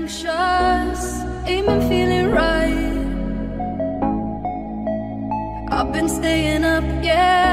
anxious, ain't been feeling right. I've been staying up, yeah.